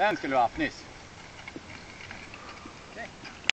Den skulle du ha haft nyss. Okay.